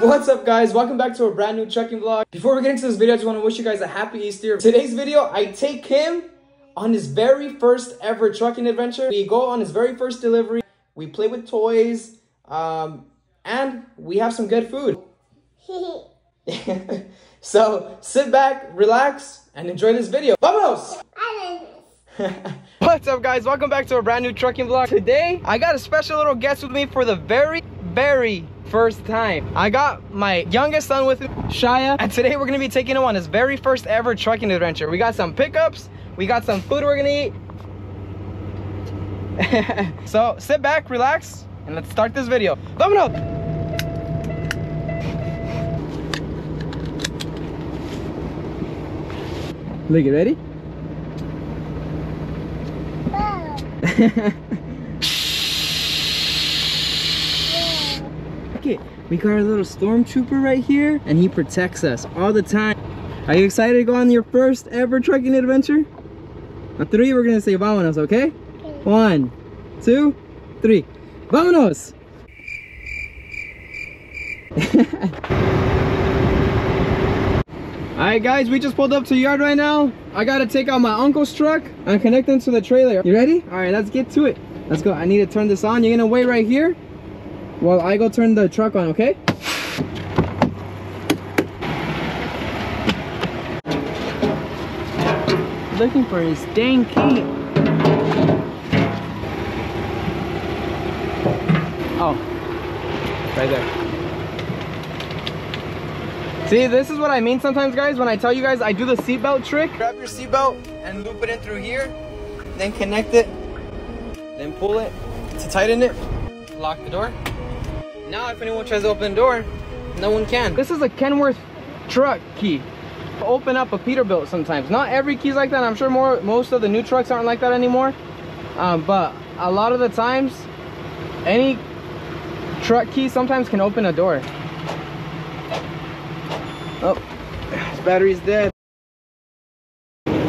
What's up guys? Welcome back to a brand new trucking vlog. Before we get into this video, I just want to wish you guys a happy Easter. Today's video, I take him on his very first ever trucking adventure. We go on his very first delivery. We play with toys. Um, and we have some good food. so sit back, relax, and enjoy this video. Vamos! What's up guys? Welcome back to a brand new trucking vlog. Today, I got a special little guest with me for the very, very first time. I got my youngest son with me, Shia, and today we're gonna be taking him on his very first ever trucking adventure. We got some pickups, we got some food we're gonna eat. so sit back, relax, and let's start this video. Vámonos! Look, you ready? Okay, we got our little stormtrooper right here, and he protects us all the time. Are you excited to go on your first ever trucking adventure? On three, we're gonna say vámonos, okay? Okay. One, two, three. Vámonos! Alright guys, we just pulled up to the yard right now. I gotta take out my uncle's truck and connect them to the trailer. You ready? Alright, let's get to it. Let's go. I need to turn this on. You're gonna wait right here while I go turn the truck on, okay? Looking for his dang key. Oh, right there. See, this is what I mean sometimes, guys, when I tell you guys I do the seatbelt trick. Grab your seatbelt and loop it in through here, then connect it, then pull it to tighten it, lock the door. Now, if anyone tries to open the door, no one can. This is a Kenworth truck key. Open up a Peterbilt sometimes. Not every key's like that. I'm sure more most of the new trucks aren't like that anymore. Um, but a lot of the times, any truck key sometimes can open a door. Oh, his battery's dead. I'm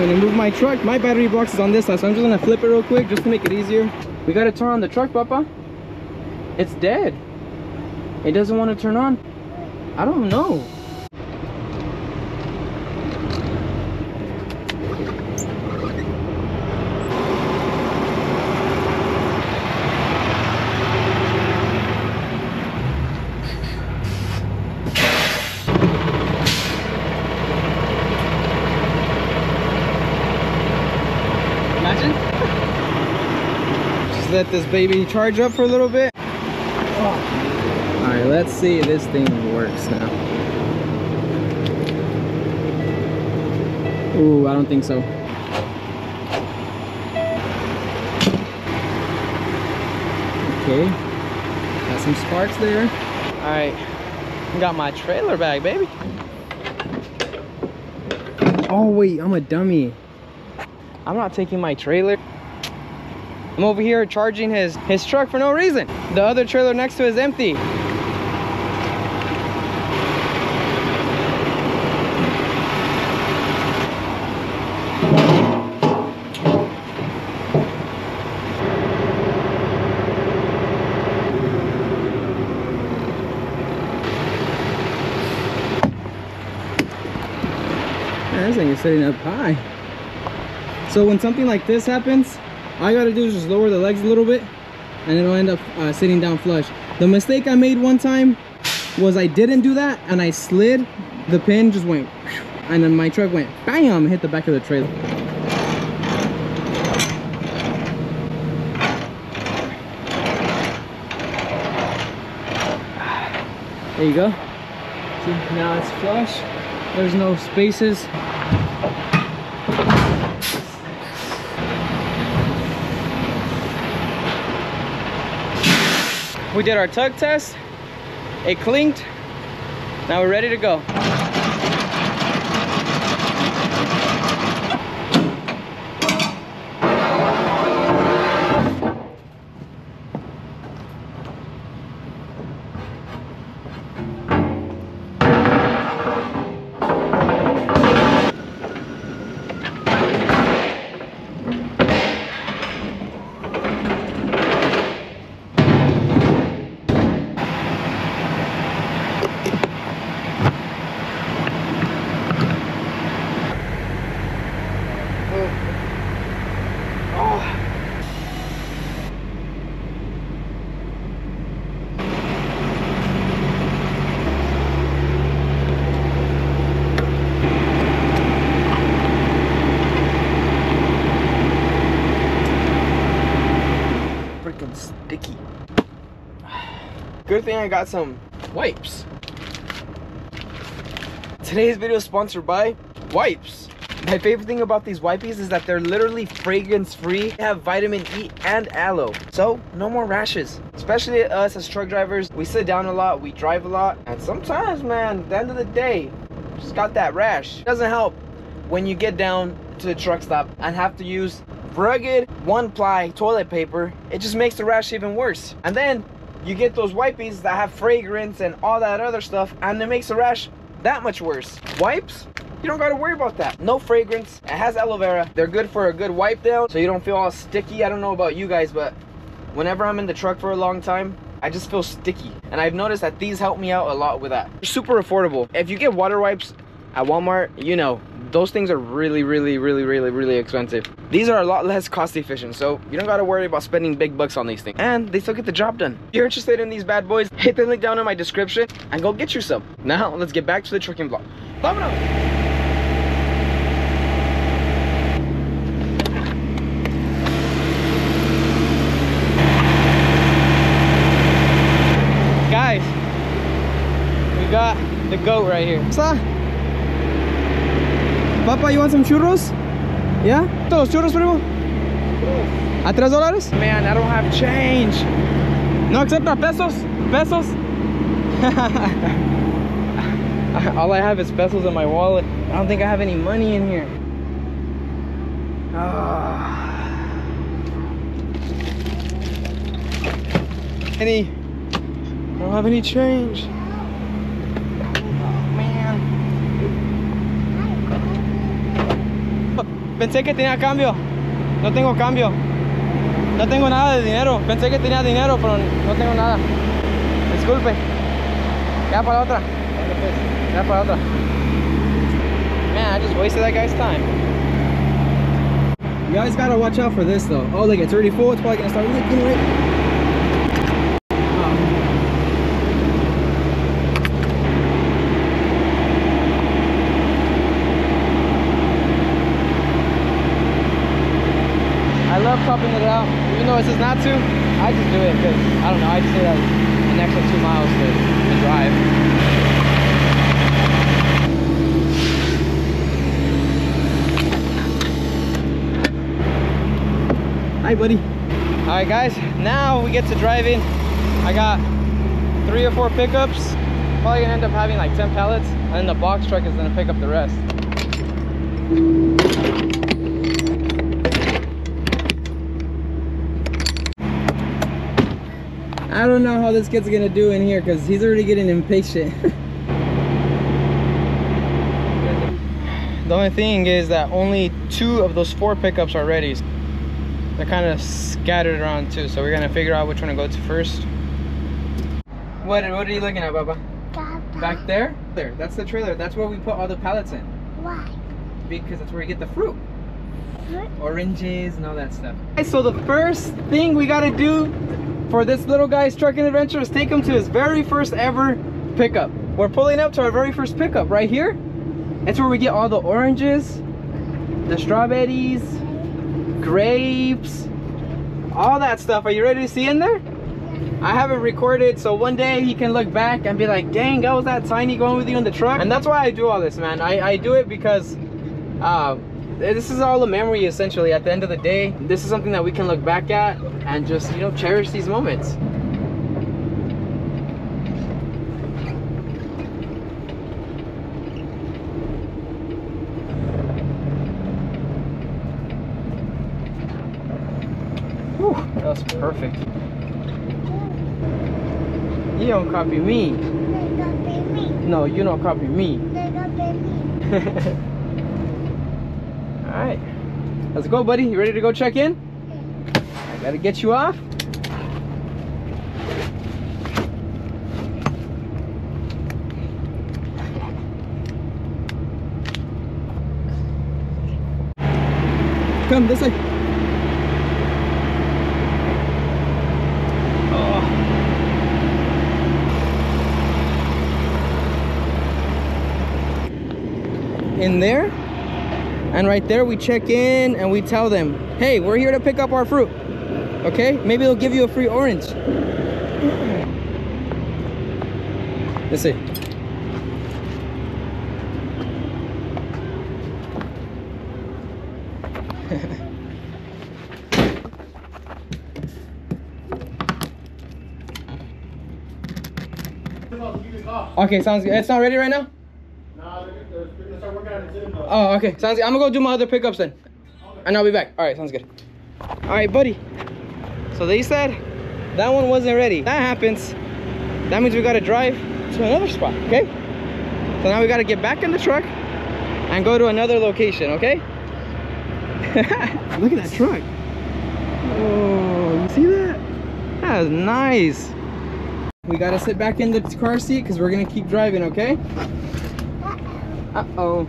gonna move my truck. My battery box is on this side, so I'm just gonna flip it real quick just to make it easier. We gotta turn on the truck, Papa. It's dead. It doesn't want to turn on. I don't know. Imagine. Just let this baby charge up for a little bit. All right, let's see if this thing works now. Ooh, I don't think so. Okay, got some sparks there. All right, got my trailer bag, baby. Oh wait, I'm a dummy. I'm not taking my trailer. I'm over here charging his, his truck for no reason. The other trailer next to it is empty. This thing is sitting up high. So when something like this happens, all I gotta do is just lower the legs a little bit and it'll end up uh, sitting down flush. The mistake I made one time was I didn't do that and I slid, the pin just went and then my truck went bam hit the back of the trailer. There you go. See, now it's flush. There's no spaces. We did our tug test. It clinked. Now we're ready to go. Thing I got some wipes. Today's video is sponsored by Whypes. My favorite thing about these wipes is that they're literally fragrance free. They have vitamin E and aloe. So no more rashes. Especially us as truck drivers, we sit down a lot, we drive a lot. And sometimes, man, at the end of the day, just got that rash. It doesn't help when you get down to the truck stop and have to use rugged one ply toilet paper. It just makes the rash even worse. And then you get those wipes that have fragrance and all that other stuff and it makes the rash that much worse. Whypes, you don't gotta worry about that. No fragrance, it has aloe vera. They're good for a good wipe down so you don't feel all sticky. I don't know about you guys, but whenever I'm in the truck for a long time, I just feel sticky. And I've noticed that these help me out a lot with that. They're super affordable. If you get water wipes at Walmart, you know, those things are really, really, really, really, really expensive. These are a lot less cost efficient, so you don't gotta worry about spending big bucks on these things. And they still get the job done. If you're interested in these bad boys, hit the link down in my description and go get you some. Now, let's get back to the trucking vlog. Guys, we got the goat right here. What's up? Papa, you want some churros? Yeah? Those churros, primo? ¿A tres dólares? Man, I don't have change. No acepta pesos? Pesos? All I have is pesos in my wallet. I don't think I have any money in here. Ah. Any? I don't have any change. Pensé que tenía cambio. No tengo cambio. No tengo nada de dinero. Pensé que tenía dinero, pero no tengo nada. Disculpe. Ya para otra. Ya para otra. Man, I just wasted that guy's time. You guys gotta watch out for this though. Oh, look, it's already full. It's probably gonna start leaking right. Topping it out. Even though it says not to, I just do it because, I don't know, I just say that an extra two miles to, to drive. Hi, buddy. All right, guys, now we get to driving. I got three or four pickups. Probably gonna end up having like 10 pallets, and then the box truck is gonna pick up the rest. I don't know how this kid's gonna do in here because he's already getting impatient. the only thing is that only two of those four pickups are ready. They're kind of scattered around too, so we're gonna figure out which one to go to first. What, what are you looking at, Baba? Back there? There, that's the trailer. That's where we put all the pallets in. Why? Because that's where we get the fruit. Fruit? Oranges and all that stuff. So the first thing we gotta do for this little guy's trucking adventure is take him to his very first ever pickup. We're pulling up to our very first pickup right here. It's where we get all the oranges, the strawberries, grapes, all that stuff. Are you ready to see in there? I haven't recorded, so one day he can look back and be like, dang, I was that tiny going with you in the truck. And that's why I do all this, man. I, I do it because uh, Eh, this is all a memory, essentially. At the end of the day, this is something that we can look back at and just, you know, cherish these moments. Whew, that was perfect. You don't copy me. They got baby. No, you don't copy me. They got baby. All right, let's go, buddy. You ready to go check in? I gotta get you off. Come this way. Oh. In there, and right there we check in and we tell them, hey, we're here to pick up our fruit. Okay? Maybe they'll give you a free orange. Let's see. Okay, sounds good. It's not ready right now? Oh, okay. Sounds good. I'm gonna go do my other pickups then. And I'll be back. All right, sounds good. All right, buddy. So they said that one wasn't ready. That happens. That means we gotta drive to another spot, okay? So now we gotta get back in the truck and go to another location, okay? Look at that truck. Oh, you see that? That is nice. We gotta sit back in the car seat because we're gonna keep driving, okay? Uh-oh.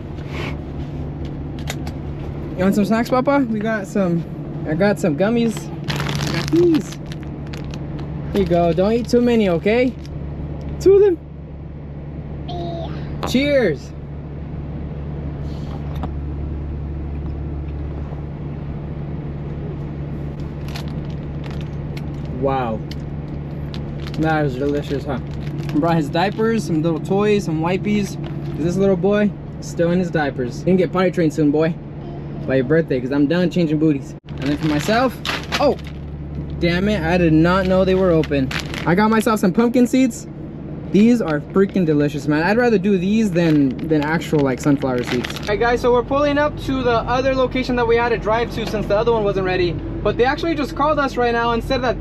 You want some snacks, Papa? We got some, I got some gummies. I got these. Here you go. Don't eat too many, okay? Two of them. Yeah. Cheers. Wow. That is delicious, huh? Brought his diapers, some little toys, some wipies. 'Cause This little boy is still in his diapers. You can get potty trained soon, boy. By your birthday, because I'm done changing booties. And then for myself, oh, damn it, I did not know they were open. I got myself some pumpkin seeds. These are freaking delicious, man. I'd rather do these than than actual like sunflower seeds. All right, guys, so we're pulling up to the other location that we had to drive to since the other one wasn't ready. But they actually just called us right now and said that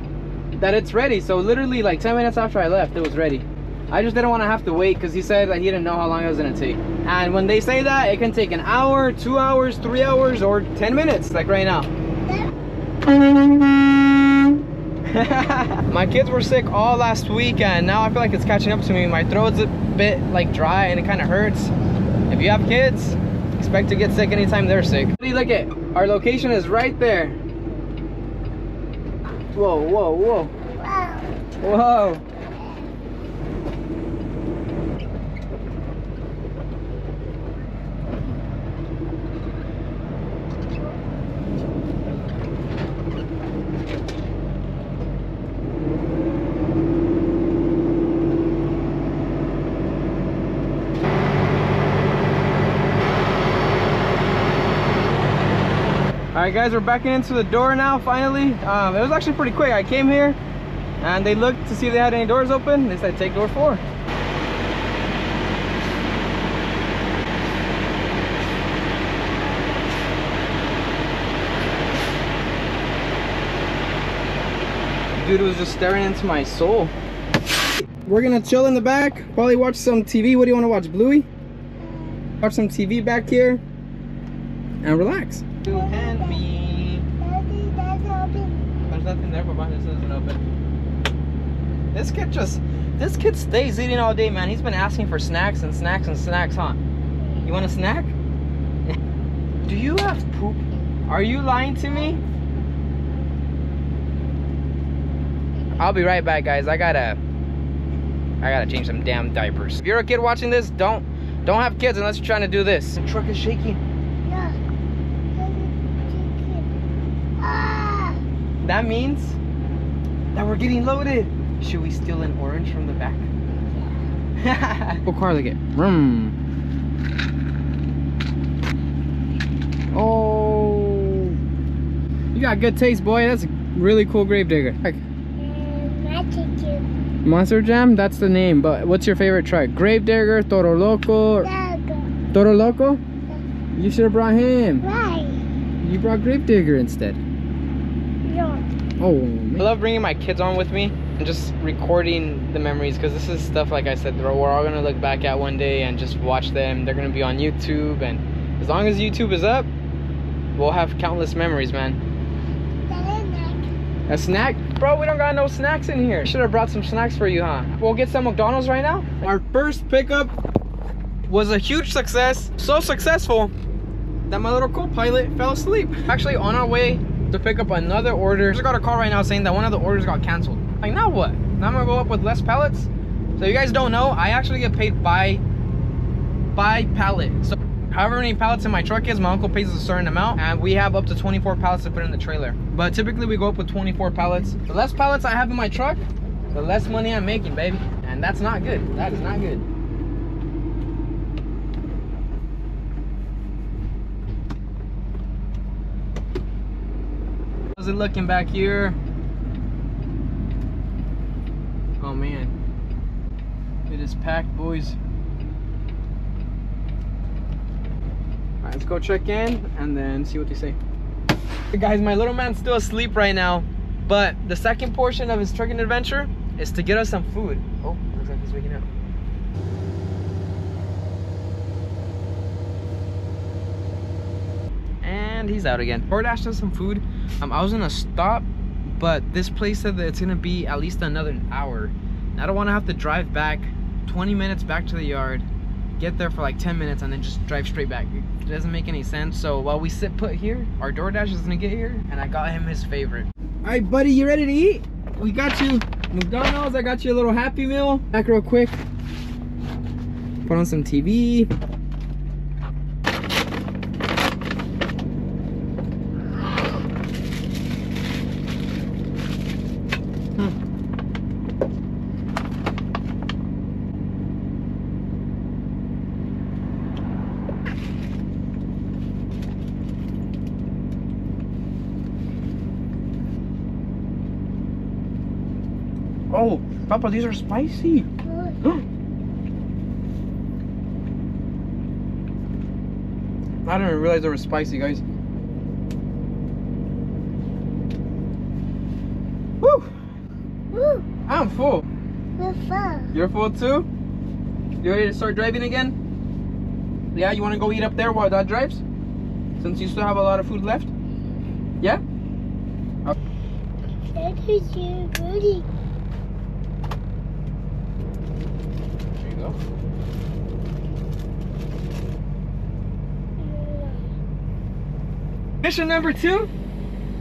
that it's ready. So literally like 10 minutes after I left, it was ready. I just didn't want to have to wait because he said that he didn't know how long it was gonna take. And when they say that, it can take an hour, two hours, three hours, or 10 minutes, like right now. my kids were sick all last week and now I feel like it's catching up to me. My throat's a bit like dry and it kind of hurts. If you have kids, expect to get sick anytime they're sick. Look at our location is right there. Whoa, whoa, whoa. Wow. Whoa. Right, guys, we're backing into the door now, finally. Um, it was actually pretty quick. I came here and they looked to see if they had any doors open. They said, take door four. Dude was just staring into my soul. We're gonna chill in the back, probably watch some TV. What do you wanna watch, Bluey? Watch some TV back here and relax. You and me. Daddy, that's This isn't open. This kid just, this kid stays eating all day, man. He's been asking for snacks and snacks and snacks, huh? You want a snack? Do you have poop? Are you lying to me? I'll be right back, guys. I gotta, I gotta change some damn diapers. If you're a kid watching this, don't, don't have kids unless you're trying to do this. The truck is shaking. That means that we're getting loaded. Should we steal an orange from the back? what car look at? Vroom. Oh, you got good taste, boy. That's a really cool Gravedigger. Like, magic. Monster Jam, that's the name. But what's your favorite truck? Gravedigger, Toro Loco, Dog. Toro Loco? You should have brought him. Why? You brought Gravedigger instead. Oh, man. I love bringing my kids on with me and just recording the memories because this is stuff, like I said, we're all going to look back at one day and just watch them. They're going to be on YouTube, and as long as YouTube is up, we'll have countless memories, man. A snack? Bro, we don't got no snacks in here. Should have brought some snacks for you, huh? We'll get some McDonald's right now. Our first pickup was a huge success. So successful that my little co-pilot fell asleep. Actually, on our way to pick up another order, just got a call right now saying that one of the orders got canceled. Like, now what? Now I'm gonna go up with less pallets? So you guys don't know, I actually get paid by by pallet. So however many pallets in my truck is, my uncle pays a certain amount, and we have up to 24 pallets to put in the trailer. But typically we go up with 24 pallets. The less pallets I have in my truck, the less money I'm making, baby. And that's not good. That is not good. It looking back here? Oh man. It is packed, boys. Alright, let's go check in and then see what they say. Hey guys, my little man's still asleep right now, but the second portion of his trucking adventure is to get us some food. Oh, looks like he's waking up. And he's out again. DoorDash us some food. Um, I was gonna stop, but this place said that it's gonna be at least another hour. I don't wanna have to drive back 20 minutes back to the yard, get there for like 10 minutes, and then just drive straight back. It doesn't make any sense. So while we sit put here, our DoorDash is gonna get here, and I got him his favorite. All right, buddy, you ready to eat? We got you McDonald's. I got you a little Happy Meal. Back real quick. Put on some TV. Oh, Papa, these are spicy. I didn't even realize they were spicy, guys. Woo! Woo, I'm full. the fun. You're full too? You ready to start driving again? Yeah, you want to go eat up there while Dad drives? Since you still have a lot of food left? Yeah? Okay. That is you, Rudy. There you go. Mission number two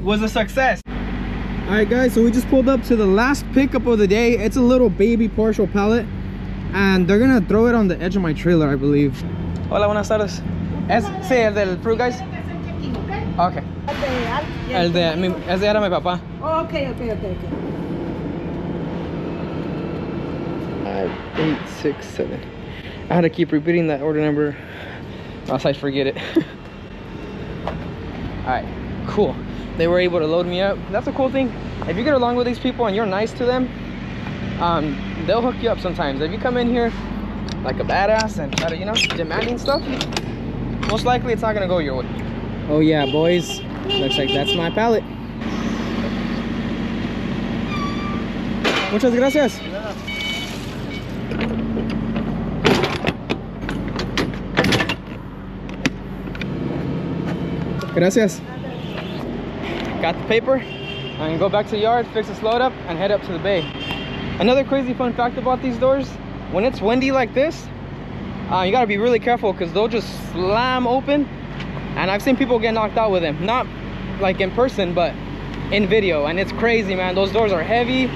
was a success. All right, guys, so we just pulled up to the last pickup of the day. It's a little baby partial pallet, and they're gonna throw it on the edge of my trailer, I believe. Hola, buenas tardes. Es, sí, el del fruit, guys. Okay. El de, mi, ese era mi papá. Oh, okay, okay, okay, okay. Five, eight, six, seven. I had to keep repeating that order number, else I forget it. All right, cool. They were able to load me up. That's a cool thing. If you get along with these people and you're nice to them, um, they'll hook you up sometimes. If you come in here like a badass and try to, you know, demanding stuff, most likely it's not gonna go your way. Oh yeah, boys. Looks like that's my pallet. Muchas gracias. Gracias. Got the paper. I'm gonna go back to the yard, fix this load up, and head up to the bay. Another crazy fun fact about these doors, when it's windy like this, uh, you gotta be really careful because they'll just slam open. And I've seen people get knocked out with them. Not like in person, but in video. And it's crazy, man. Those doors are heavy.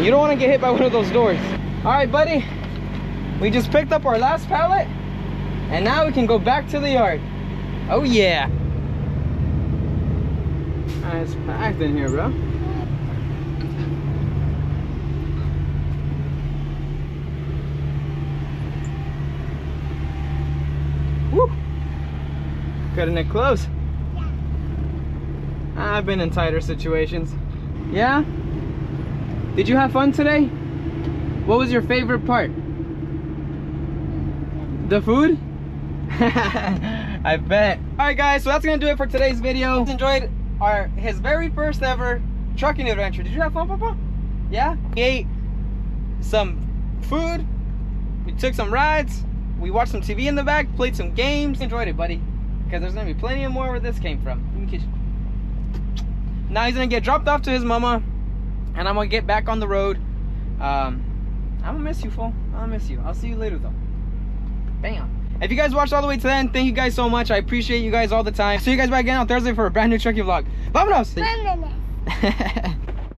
You don't wanna get hit by one of those doors. All right, buddy. We just picked up our last pallet. And now we can go back to the yard. Oh yeah. It's packed in here, bro. Woo! Cutting it close. Ah, I've been in tighter situations. Yeah? Did you have fun today? What was your favorite part? The food? I bet. Alright guys, so that's gonna do it for today's video. Enjoyed our his very first ever trucking adventure. Did you have fun, Papa? Yeah? We ate some food, we took some rides, we watched some TV in the back, played some games. Enjoyed it, buddy. Because there's gonna be plenty of more where this came from. Now he's gonna get dropped off to his mama, and I'm gonna get back on the road. Um, I'm gonna miss you, fool. Gonna miss you. I'll see you later, though. Bam. If you guys watched all the way to the end, thank you guys so much. I appreciate you guys all the time. See you guys back again on Thursday for a brand new Chucky vlog. Vámonos!